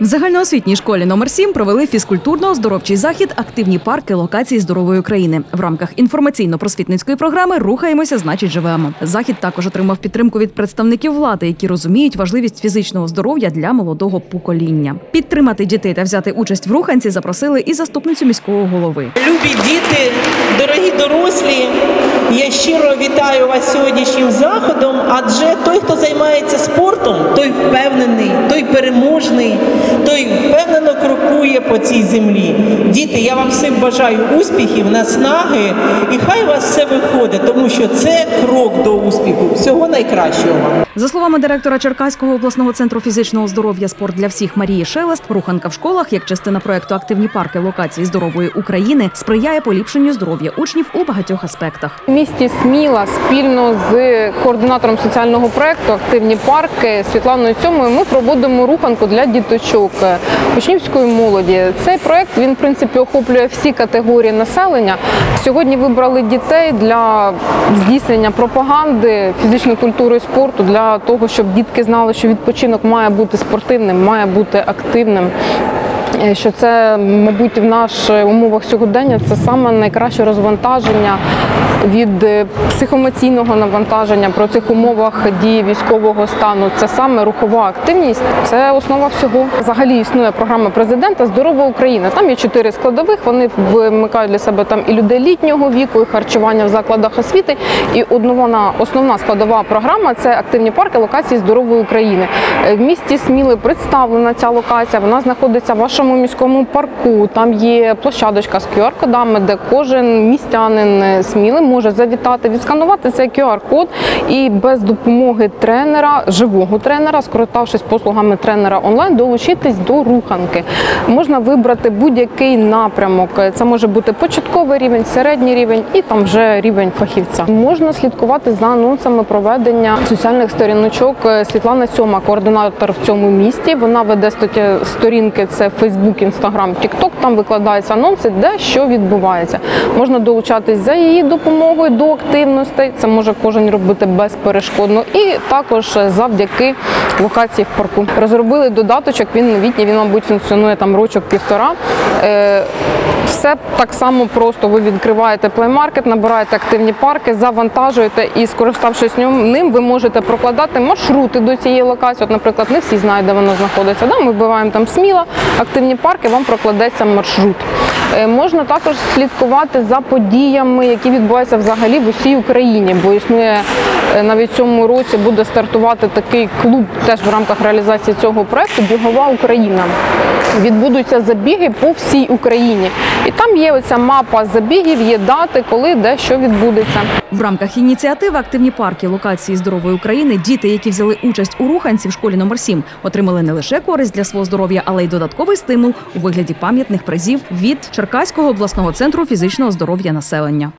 В загальноосвітній школі номер 7 провели фізкультурно-оздоровчий захід Активні парки локації здорової України в рамках інформаційно-просвітницької програми Рухаємося, значить живемо. Захід також отримав підтримку від представників влади, які розуміють важливість фізичного здоров'я для молодого покоління. Підтримати дітей та взяти участь в руханці запросили і заступницю міського голови. Любі діти, дорогі дорослі, я щиро вітаю вас сьогоднішнім заходом, адже той, хто займається спортом, той впевнений, той переможний, той впевнено крокує по цій землі. Діти, я вам всім бажаю успіхів, наснаги, і хай у вас все виходить, тому що це крок до успіху. Всього найкращого. За словами директора Черкаського обласного центру фізичного здоров'я спорт для всіх Марії Шелест, руханка в школах як частина проекту Активні парки локації здорової України сприяє поліпшенню здоров'я учнів у багатьох аспектах. У місті Сміла спільно з координатором соціального проекту Активні парки Світланою Цьомою ми проводимо руханку для діточок учнівської молоді. Цей проект він в принципі охоплює всі категорії населення. Сьогодні вибрали дітей для здійснення пропаганди фізичної культури і спорту для того, щоб дітки знали, що відпочинок має бути спортивним, має бути активним. Е, Що це, мабуть, в наших умовах сьогодення це саме найкраще розвантаження від е, психоемоційного навантаження про цих умовах дії військового стану. Це саме рухова активність, це основа всього. Взагалі існує програма президента Здорова Україна. Там є чотири складових. Вони вимикають для себе там і людей літнього віку, і харчування в закладах освіти. І однова основна складова програма це активні парки локації здорової України. Е, В місті Сміли представлена ця локація. Вона знаходиться в вашому міському парку. Там є площадочка з QR-кодами, де кожен містянин е, Сміли може завітати, відсканувати цей QR-код і без допомоги тренера, живого тренера, скориставшись послугами тренера онлайн, долучитись до руханки. Можна вибрати будь-який напрямок. Це може бути початковий рівень, середній рівень і там вже рівень фахівця. Можна слідкувати за анонсами проведення соціальних сторіночок. Світлана Сьома, координатор в цьому місті. Вона веде сторінки. Це Facebook, Instagram, TikTok. Там викладаються анонси, де що відбувається. Можна долучатись за її допомогою до активностей. Це може кожен робити безперешкодно. І також завдяки локації в парку. Розробили додаточок. Він новітній. Він, мабуть, функціонує там рочок півтора. Е, все так само просто. Ви відкриваєте плеймаркет, набираєте активні парки, завантажуєте і, скориставшись ним, ви можете прокладати маршрути до цієї локації. От, наприклад, не всі знають, де воно знаходиться. Да? Ми вбиваємо там сміла, активні парки, вам прокладеться маршрут. Е, Можна також слідкувати за подіями, які відбуваються взагалі в усій Україні, бо існує навіть цьому році буде стартувати такий клуб теж в рамках реалізації цього проекту Бігова Україна. Відбудуться забіги по всій Україні. І там є оця мапа забігів, є дати, коли де що відбудеться. В рамках ініціативи Активні парки локації здорової України діти, які взяли участь у руханці в школі номер 7 отримали не лише користь для свого здоров'я, але й додатковий стимул у вигляді пам'ятних призів від Черкаського обласного центру фізичного здоров'я населення.